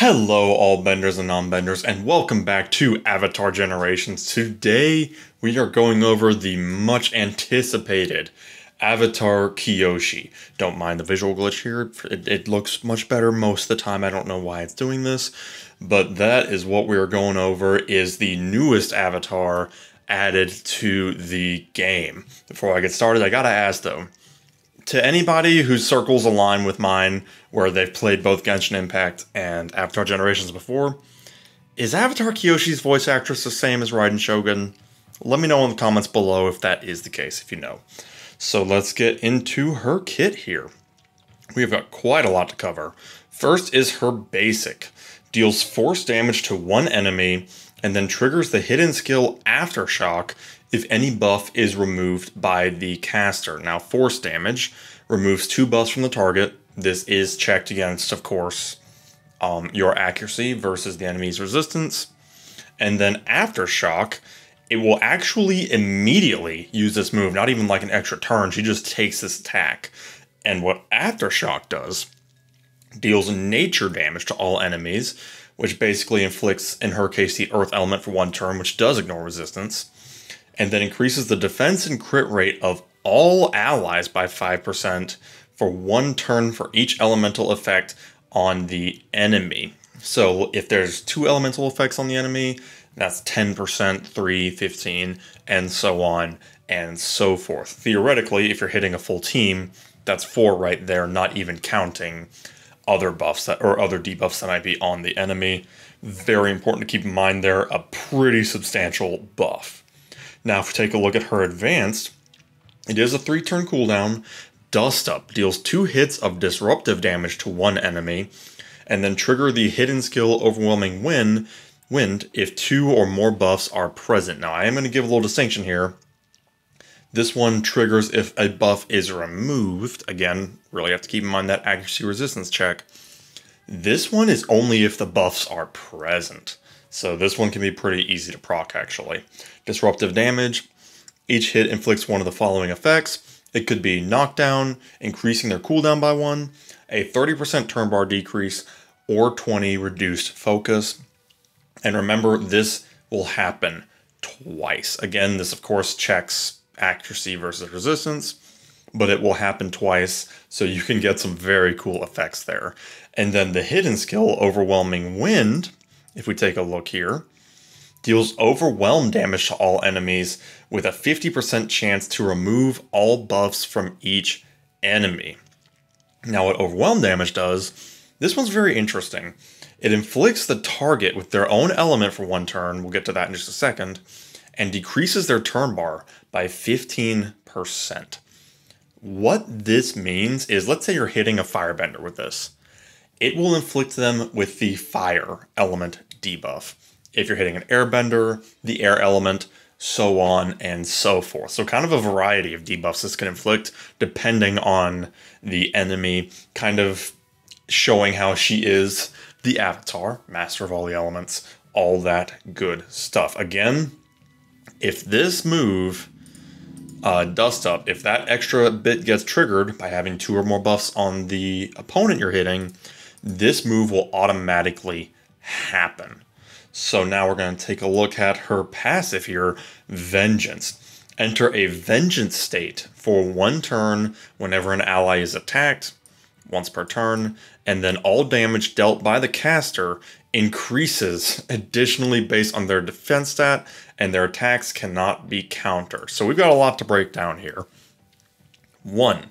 Hello, all benders and non benders, and welcome back to Avatar Generations. Today, we are going over the much anticipated Avatar Kyoshi. Don't mind the visual glitch here, it, it, looks much better most of the time. I don't know why it's doing this, but that is what we are going over is the newest Avatar added to the game. Before I get started, I gotta ask though, to anybody whose circles align with mine, where they've played both Genshin Impact and Avatar Generations before, is Avatar Kyoshi's voice actress the same as Raiden Shogun? Let me know in the comments below if that is the case, if you know. So let's get into her kit here. We've got quite a lot to cover. First is her basic. Deals force damage to one enemy and then triggers the hidden skill Aftershock if any buff is removed by the caster. Now, force damage removes two buffs from the target. This is checked against, of course, um, your accuracy versus the enemy's resistance. And then Aftershock, it will actually immediately use this move, not even like an extra turn. She just takes this attack. And what Aftershock does deals nature damage to all enemies, which basically inflicts, in her case, the earth element for one turn, which does ignore resistance and then increases the defense and crit rate of all allies by 5% for one turn for each elemental effect on the enemy. So if there's two elemental effects on the enemy, that's 10%, 3, 15, and so on and so forth. Theoretically, if you're hitting a full team, that's four right there, not even counting other buffs that or other debuffs that might be on the enemy. Very important to keep in mind there, a pretty substantial buff. Now, if we take a look at her advanced, it is a three turn cooldown. Dust Up deals two hits of disruptive damage to one enemy, and then trigger the hidden skill Overwhelming Wind, wind if two or more buffs are present. Now, I am going to give a little distinction here. This one triggers if a buff is removed. Again, really have to keep in mind that accuracy resistance check. This one is only if the buffs are present. So this one can be pretty easy to proc actually. Disruptive damage. Each hit inflicts one of the following effects. It could be knockdown, increasing their cooldown by one, a 30% turn bar decrease, or 20 reduced focus. And remember, this will happen twice. Again, this of course checks accuracy versus resistance, but it will happen twice, so you can get some very cool effects there. And then the hidden skill, Overwhelming Wind, if we take a look here, deals overwhelm damage to all enemies with a 50% chance to remove all buffs from each enemy. Now, what overwhelm damage does, this one's very interesting. It inflicts the target with their own element for one turn, we'll get to that in just a second, and decreases their turn bar by 15%. What this means is let's say you're hitting a firebender with this. It will inflict them with the fire element debuff. If you're hitting an airbender, the air element, so on and so forth. So kind of a variety of debuffs this can inflict depending on the enemy, kind of showing how she is the avatar, master of all the elements, all that good stuff. Again, if this move uh, dust up, if that extra bit gets triggered by having two or more buffs on the opponent you're hitting, this move will automatically happen. So now we're going to take a look at her passive here, Vengeance. Enter a Vengeance state for one turn whenever an ally is attacked, once per turn, and then all damage dealt by the caster increases additionally based on their defense stat, and their attacks cannot be countered. So we've got a lot to break down here. One,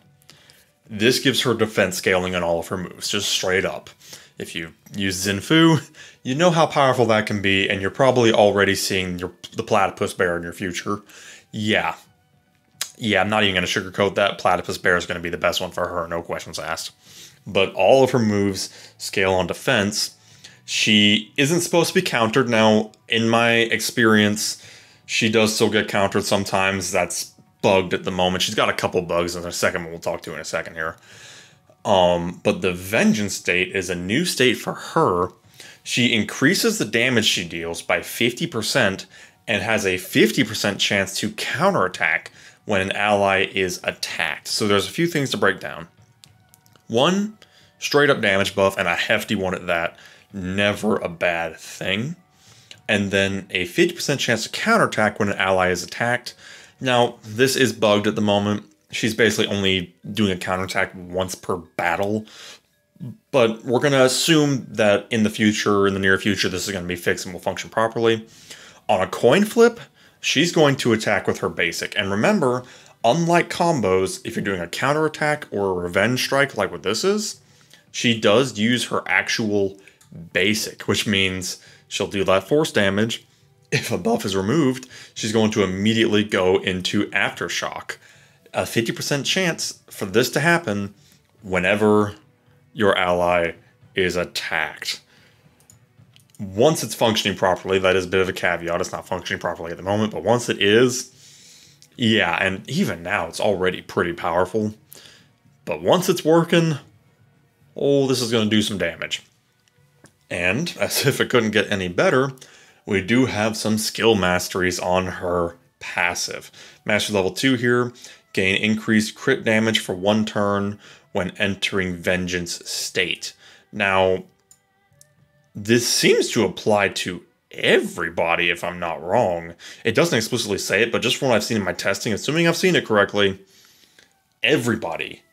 this gives her defense scaling on all of her moves, just straight up. If you use Xin Fu, you know how powerful that can be, and you're probably already seeing your the platypus bear in your future. Yeah. Yeah, I'm not even going to sugarcoat that. Platypus bear is going to be the best one for her, no questions asked. But all of her moves scale on defense. She isn't supposed to be countered. Now, in my experience, she does still get countered sometimes. That's bugged at the moment. She's got a couple bugs in a second one we'll talk to in a second here. Um, but the Vengeance state is a new state for her. She increases the damage she deals by 50% and has a 50% chance to counterattack when an ally is attacked. So there's a few things to break down. One, straight up damage buff, and a hefty one at that. never a bad thing. And then a 50% chance to counterattack when an ally is attacked. Now, this is bugged at the moment. She's basically only doing a counterattack once per battle. But we're going to assume that in the future, in the near future, this is going to be fixed and will function properly. On a coin flip, she's going to attack with her basic. And remember, unlike combos, if you're doing a counterattack or a revenge strike like what this is, she does use her actual basic, which means she'll do that force damage. If a buff is removed, she's going to immediately go into Aftershock. A 50% chance for this to happen whenever your ally is attacked. Once it's functioning properly, that is a bit of a caveat. It's not functioning properly at the moment, but once it is, yeah, and even now it's already pretty powerful. But once it's working, oh, this is going to do some damage. And, as if it couldn't get any better, we do have some skill masteries on her passive. Mastery level 2 here, gain increased crit damage for one turn when entering Vengeance state. Now, this seems to apply to everybody, if I'm not wrong. It doesn't explicitly say it, but just from what I've seen in my testing, assuming I've seen it correctly, everybody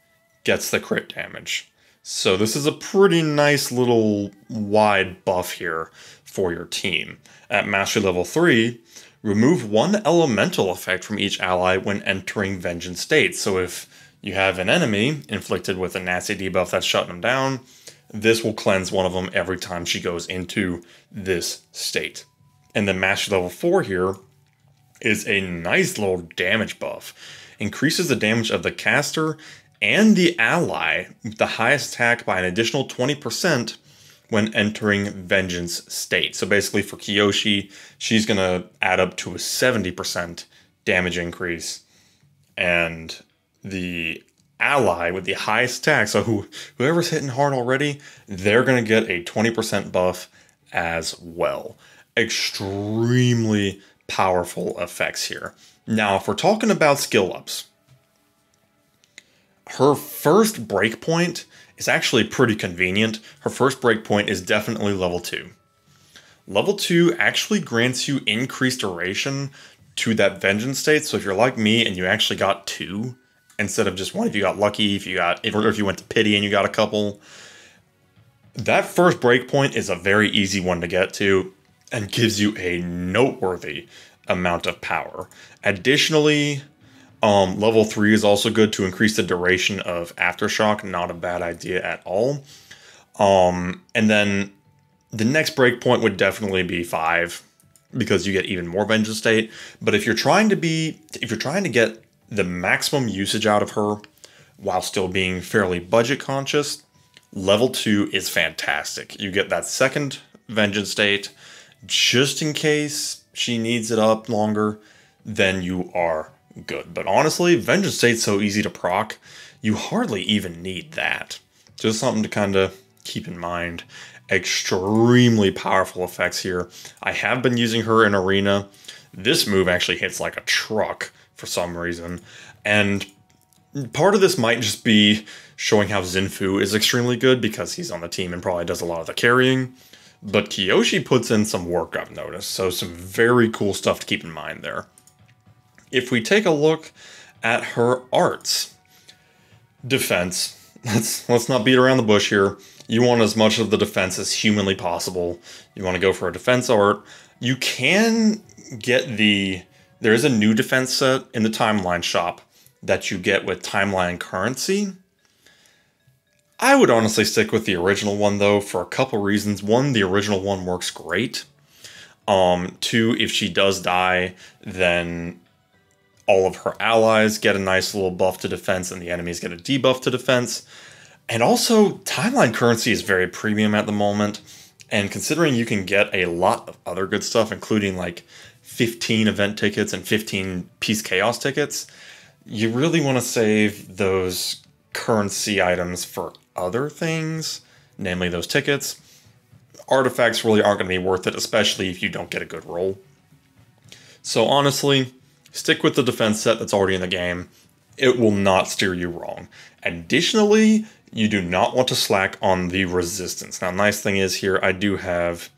gets the crit damage. So this is a pretty nice little wide buff here for your team. At Mastery Level 3, remove one elemental effect from each ally when entering Vengeance state. So if you have an enemy inflicted with a nasty debuff that's shutting them down, this will cleanse one of them every time she goes into this state. And then Mastery Level 4 here is a nice little damage buff. Increases the damage of the caster and the ally with the highest attack by an additional 20% when entering Vengeance state. So basically for Kyoshi, she's going to add up to a 70% damage increase. And the ally with the highest attack, so who, whoever's hitting hard already, they're going to get a 20% buff as well. Extremely powerful effects here. Now, if we're talking about skill ups, her first breakpoint is actually pretty convenient. Her first breakpoint is definitely level 2. Level 2 actually grants you increased duration to that vengeance state. So if you're like me and you actually got two instead of just one, if you got lucky, if you got or if you went to pity and you got a couple, that first breakpoint is a very easy one to get to and gives you a noteworthy amount of power. Additionally, um, level 3 is also good to increase the duration of Aftershock. Not a bad idea at all. Um, and then the next breakpoint would definitely be 5 because you get even more Vengeance State. But if you're trying to be, if you're trying to get the maximum usage out of her while still being fairly budget conscious, level 2 is fantastic. You get that second Vengeance State just in case she needs it up longer, then you are good. But honestly, Vengeance State's so easy to proc, you hardly even need that. Just something to kind of keep in mind. Extremely powerful effects here. I have been using her in Arena. This move actually hits like a truck for some reason. And part of this might just be showing how Xin Fu is extremely good because he's on the team and probably does a lot of the carrying. But Kyoshi puts in some work I've noticed, so some very cool stuff to keep in mind there if we take a look at her arts, defense, let's let's not beat around the bush here. You want as much of the defense as humanly possible. You want to go for a defense art. You can get the there is a new defense set in the timeline shop that you get with timeline currency. I would honestly stick with the original one though for a couple reasons. One, the original one works great. Um, two, if she does die, then all of her allies get a nice little buff to defense and the enemies get a debuff to defense. And also, timeline currency is very premium at the moment. And considering you can get a lot of other good stuff, including like 15 event tickets and 15 Peace Chaos tickets, you really want to save those currency items for other things, namely those tickets. Artifacts really aren't going to be worth it, especially if you don't get a good roll. So honestly, Stick with the defense set that's already in the game. It will not steer you wrong. Additionally, you do not want to slack on the resistance. Now, nice thing is here, I do have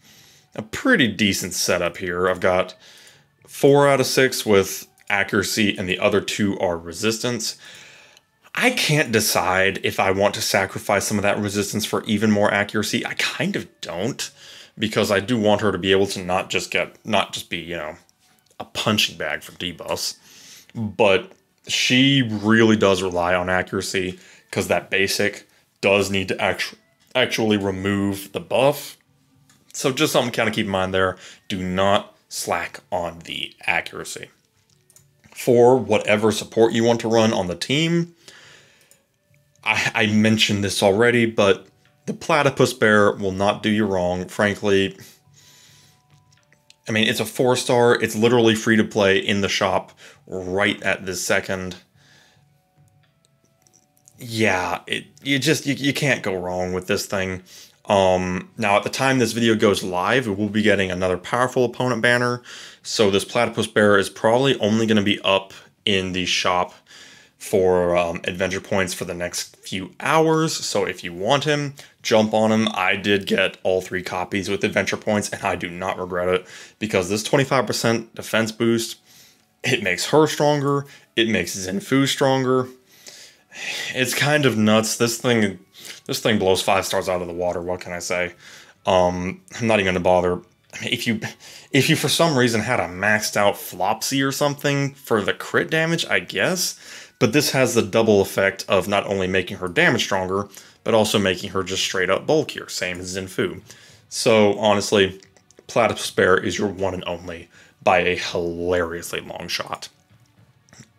a pretty decent setup here. I've got four out of six with accuracy, and the other two are resistance. I can't decide if I want to sacrifice some of that resistance for even more accuracy. I kind of don't because I do want her to be able to not just get not just be, you know, a punching bag for debuffs. But she really does rely on accuracy because that basic does need to actu- actually remove the buff. So just something kind of keep in mind there. Do not slack on the accuracy. For whatever support you want to run on the team, I, I mentioned this already, but the platypus bear will not do you wrong. Frankly, I mean, it's a four star. It's literally free to play in the shop right at this second. Yeah, it you just you, you can't go wrong with this thing. Um, now, at the time this video goes live, we will be getting another powerful opponent banner. So this platypus bear is probably only going to be up in the shop for um, adventure points for the next few hours. So if you want him, jump on him. I did get all three copies with adventure points, and I do not regret it because this 25% defense boost, it makes her stronger. It makes Xin Fu stronger. It's kind of nuts. This thing, this thing blows five stars out of the water. What can I say? Um, I'm not even gonna bother. I mean, if you, if you for some reason had a maxed out Flopsy or something for the crit damage, I guess but this has the double effect of not only making her damage stronger, but also making her just straight up bulkier, same as Xin Fu. So honestly, Platypus Bear is your one and only by a hilariously long shot.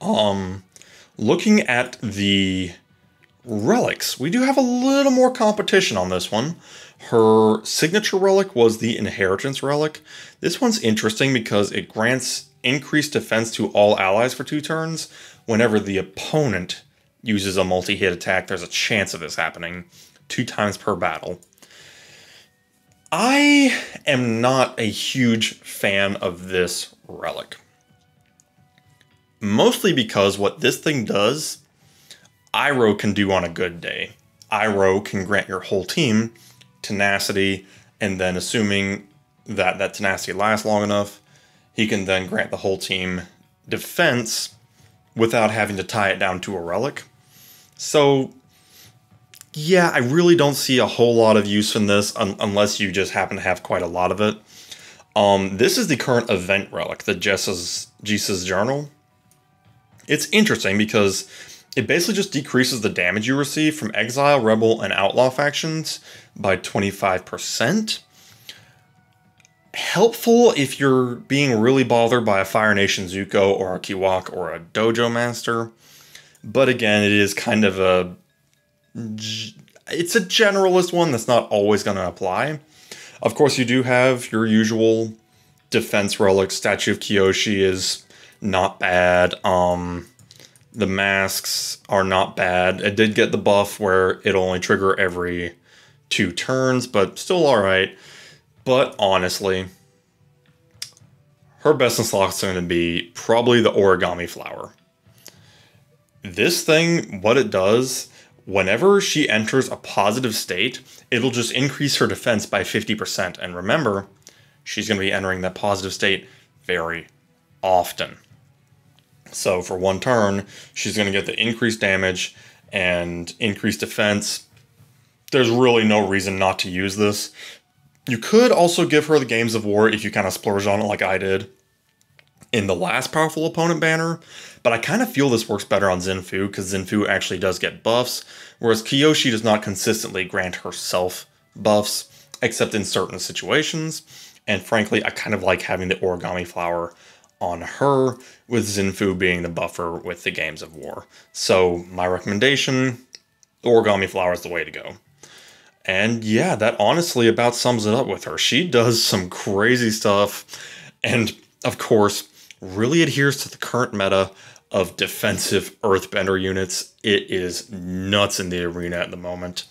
Um, looking at the relics, we do have a little more competition on this one. Her signature relic was the Inheritance Relic. This one's interesting because it grants increased defense to all allies for two turns, whenever the opponent uses a multi-hit attack, there's a chance of this happening two times per battle. I am not a huge fan of this relic. Mostly because what this thing does, Iroh can do on a good day. Iroh can grant your whole team tenacity, and then assuming that that tenacity lasts long enough, he can then grant the whole team defense without having to tie it down to a relic. So, yeah, I really don't see a whole lot of use in this un- unless you just happen to have quite a lot of it. Um, this is the current event relic, the Jessa's Jesus Journal. It's interesting because it basically just decreases the damage you receive from Exile, Rebel, and Outlaw factions by 25% helpful if you're being really bothered by a Fire Nation Zuko or a Kiwak or a Dojo Master. But again, it is kind of a it's a generalist one that's not always going to apply. Of course, you do have your usual defense relic. Statue of Kyoshi is not bad. Um, the masks are not bad. It did get the buff where it'll only trigger every two turns, but still all right. But honestly, her best in slot is going to be probably the origami flower. This thing, what it does, whenever she enters a positive state, it'll just increase her defense by 50%. And remember, she's going to be entering that positive state very often. So for one turn, she's going to get the increased damage and increased defense. There's really no reason not to use this. You could also give her the Games of War if you kind of splurge on it like I did in the last Powerful Opponent banner, but I kind of feel this works better on Xin Fu because Xin Fu actually does get buffs, whereas Kyoshi does not consistently grant herself buffs, except in certain situations. And frankly, I kind of like having the Origami Flower on her, with Xin Fu being the buffer with the Games of War. So my recommendation, Origami Flower is the way to go. And yeah, that honestly about sums it up with her. She does some crazy stuff. And of course, really adheres to the current meta of defensive Earthbender units. It is nuts in the arena at the moment.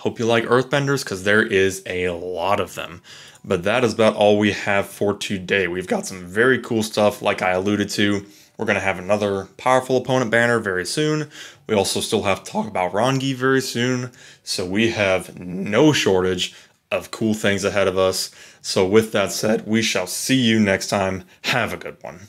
Hope you like Earthbenders because there is a lot of them. But that is about all we have for today. We've got some very cool stuff, like I alluded to. We're going to have another powerful opponent banner very soon. We also still have to talk about Rangi very soon. So we have no shortage of cool things ahead of us. So with that said, we shall see you next time. Have a good one.